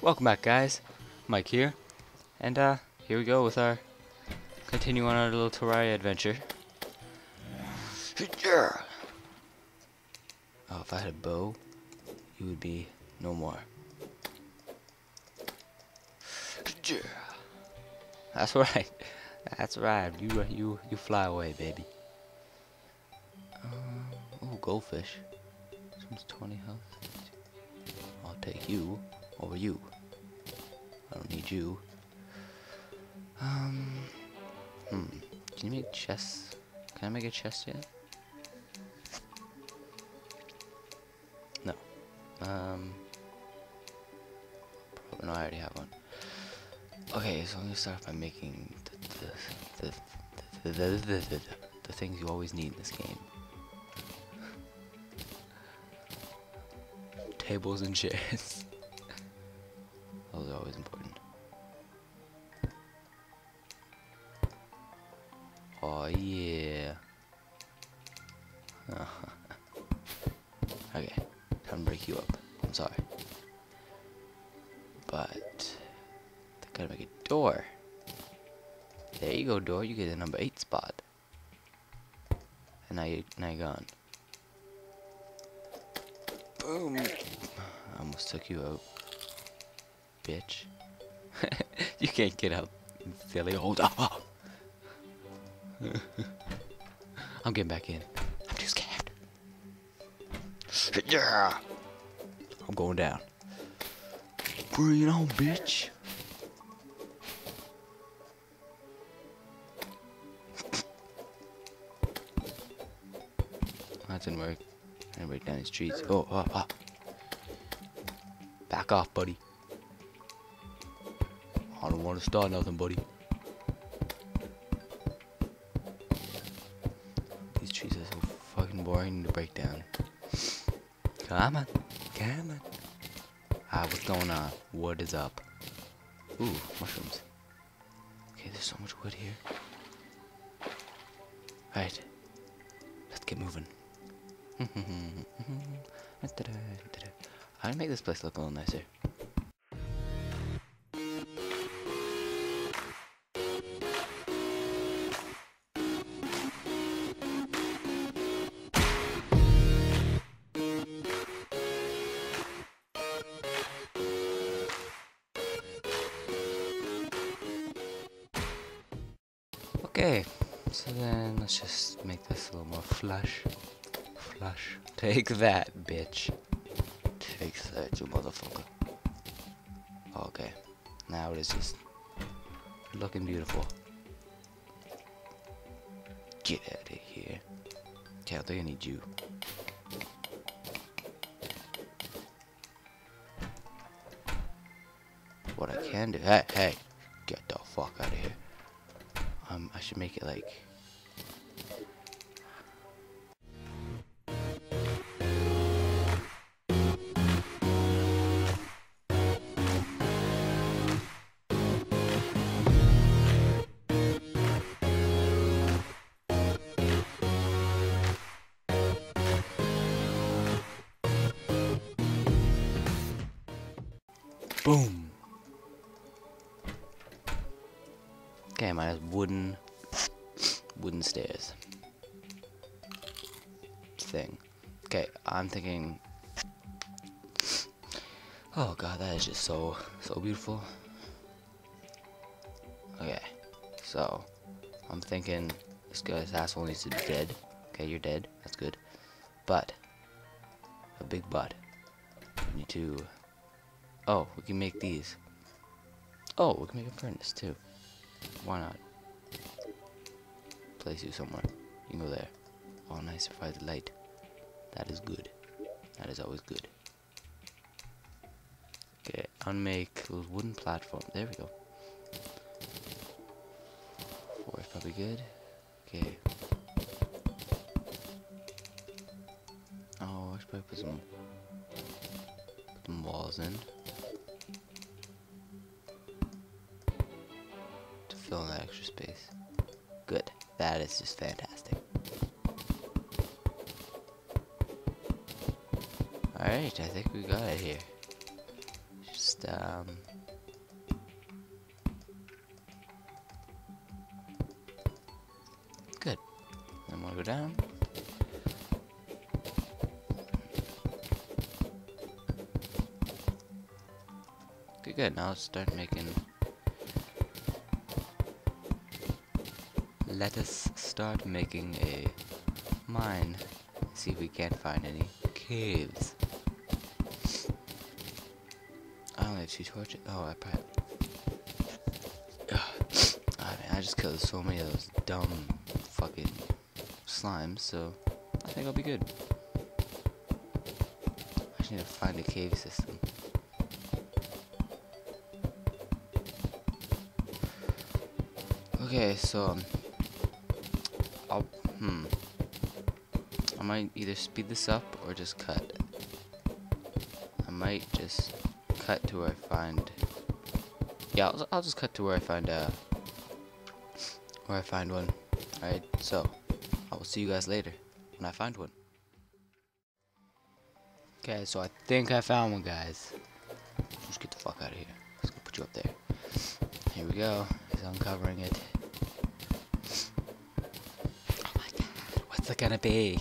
Welcome back guys, Mike here, and uh, here we go with our, continuing on our little Terraria adventure. Yeah. Oh, if I had a bow, you would be no more. Yeah. That's right, that's right, you, you, you fly away baby. Um, oh, goldfish. Someone's 20 health. I'll take you over you. I don't need you. Um, hmm. Can you make chests? Can I make a chest yet? No. Um. Probably no, I already have one. Okay, so I'm gonna start by making the the the, the, the, the, the things you always need in this game. Tables and chairs. okay, time to break you up. I'm sorry. But I gotta make a door. There you go, door. You get the number eight spot. And now you now you're gone. Boom. I almost took you out bitch. you can't get out, silly. Hold up. I'm getting back in. I'm. Yeah. I'm going down. Bring it on, bitch. That didn't work. I break down these trees. Oh, oh, oh. Back off, buddy. I don't want to start nothing, buddy. These trees are so fucking boring to break down. Come on, come on. Ah, what's going on? What is up? Ooh, mushrooms. Okay, there's so much wood here. Alright, let's get moving. I'm gonna make this place look a little nicer. Okay, so then let's just make this a little more flush. Flush. Take that, bitch. Take that, you motherfucker. Okay, now it is just looking beautiful. Get out of here. Think I need you. What I can do, hey, hey, get the fuck out of here. Um, I should make it like... Boom! Okay, mine has wooden, wooden stairs. Thing. Okay, I'm thinking. Oh god, that is just so, so beautiful. Okay, so I'm thinking this guy's asshole needs to be dead. Okay, you're dead. That's good. But a big butt. We need to. Oh, we can make these. Oh, we can make a furnace too. Why not? Place you somewhere. You can go there. Oh, nice. Fire the light. That is good. That is always good. Okay, I'll make a wooden platform. There we go. Four is probably good. Okay. Oh, I should probably put some, put some walls in. Fill in that extra space. Good. That is just fantastic. Alright, I think we got it here. Just um good. I'm gonna go down. Good, good. Now let's start making. Let us start making a mine. See if we can't find any caves. I only have two torches. Oh, I probably. Ah, man, I just killed so many of those dumb fucking slimes, so I think I'll be good. I just need to find a cave system. Okay, so um, hmm. I might either speed this up or just cut. I might just cut to where I find. Yeah, I'll, I'll just cut to where I find uh where I find one. Alright, so I will see you guys later when I find one. Okay, so I think I found one, guys. Let's get the fuck out of here. Let's go put you up there. Here we go. He's uncovering it. Oh my god, what's it gonna be?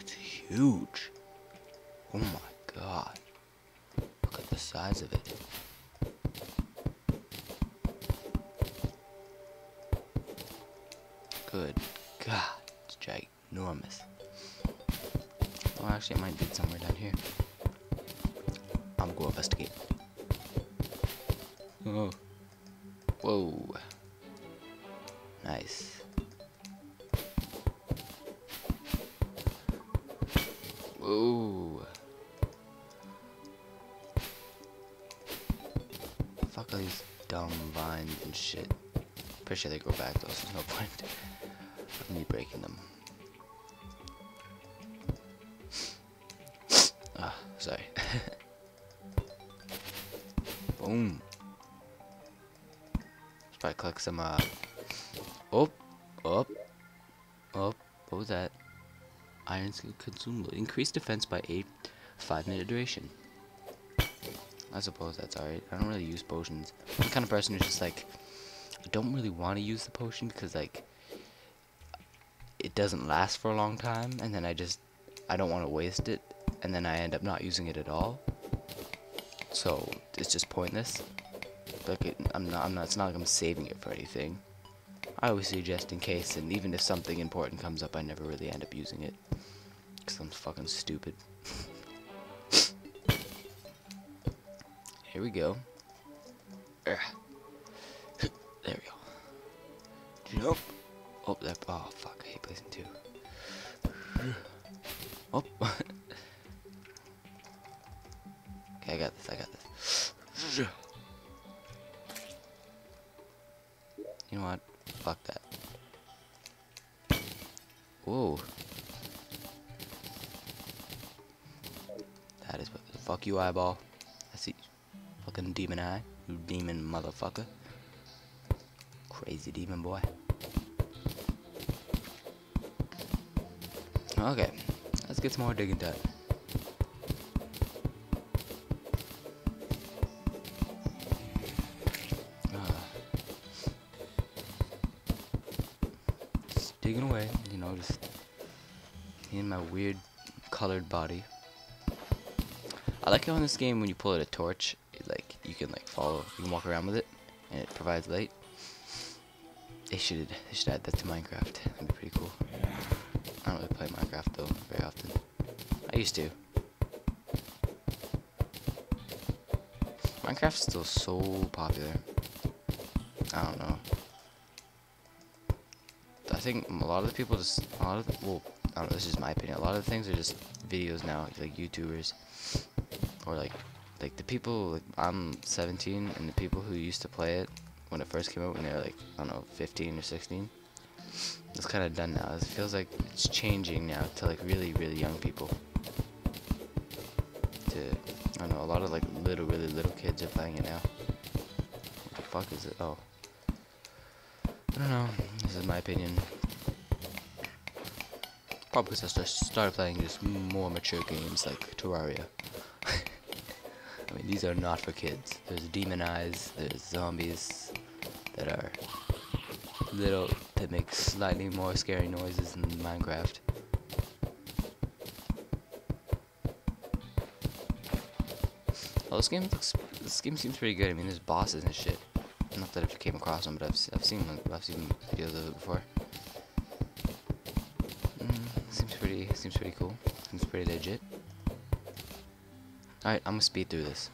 It's huge. Oh my god. Look at the size of it. Good god, it's ginormous. Oh, actually, it might be somewhere down here. I'm gonna go investigate. Oh. Whoa. Nice. Pretty sure they grow back though, so there's no point of me breaking them. Ah, sorry. Boom. Let's probably collect some, uh... Oh! Up! Up! What was that? Iron consumable. Increase defense by 8, 5 minute duration. I suppose that's alright. I don't really use potions. I'm the kind of person who's just like... I don't really want to use the potion because, like... It doesn't last for a long time, and then I just... I don't want to waste it, and then I end up not using it at all. So, it's just pointless. Like, it, I'm not, I'm not, it's not like I'm saving it for anything. I always suggest in case, and even if something important comes up, I never really end up using it. Because I'm fucking stupid. Here we go. Ugh. There we go. Jump. Oh, that. Oh, fuck. I hate placing two. Oh. okay, I got this. I got this. You know what? Fuck that. Whoa. That is what. Fuck you, eyeball. I see. Fucking demon eye. You demon motherfucker. Crazy demon boy. Okay. Let's get some more digging done. Uh, just digging away, you know, just in my weird colored body. I like how in this game when you pull out a torch, it, like you can like follow, you can walk around with it, and it provides light. They should they should add that to Minecraft. That'd be pretty cool. I don't really play Minecraft though very often. I used to. Minecraft's still so popular. I don't know. I think a lot of the people just a lot of the, well I don't know. This is my opinion. A lot of the things are just videos now, like YouTubers or like like the people. Like, I'm 17, and the people who used to play it when it first came out when they were like I don't know 15 or 16. It's kind of done now. It feels like it's changing now to like really really young people. To I don't know a lot of like little really little kids are playing it now. What the fuck is it? Oh. I don't know. This is my opinion. Probably because I started playing just more mature games like Terraria. I mean, these are not for kids. There's demon eyes, there's zombies that are little, that make slightly more scary noises than Minecraft. Oh, this game looks, this game seems pretty good. I mean, there's bosses and shit. Not that I've came across them, but I've, I've seen them, I've seen videos of it before. Mm, seems pretty, seems pretty cool. Seems pretty legit. Alright, I'm gonna speed through this.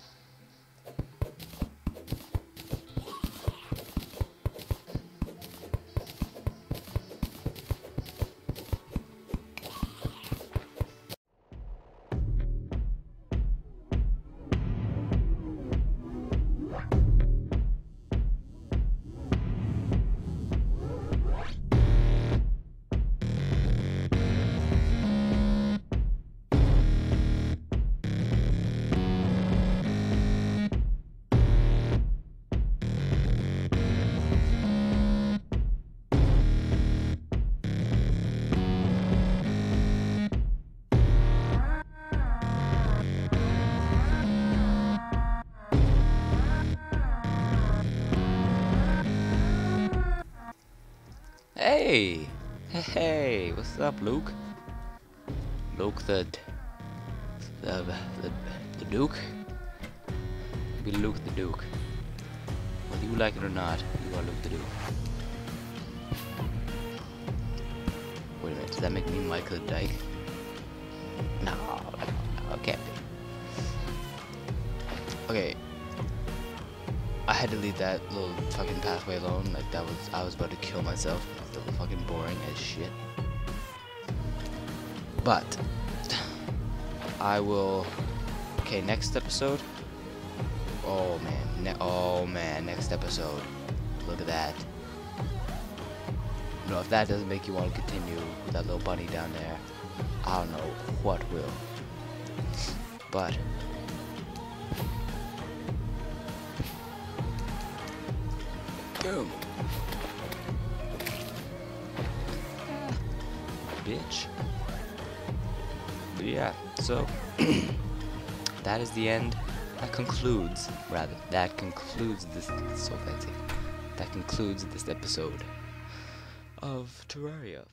Hey! Hey, what's up, Luke? Luke the... The... The, the Duke? Be Luke the Duke. Whether you like it or not, you are Luke the Duke. Wait a minute, does that make me Michael Dyke? No, no, no, it can't be. Okay, had to leave that little fucking pathway alone. Like that was, I was about to kill myself. It was fucking boring as shit. But I will. Okay, next episode. Oh man, ne oh man, next episode. Look at that. You know, if that doesn't make you want to continue with that little bunny down there, I don't know what will. But Bitch. But yeah, so that is the end. That concludes, rather, that concludes this. So fancy. That concludes this episode of Terraria.